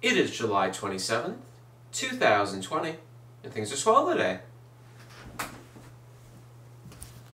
It is July 27th, 2020, and things are swell today.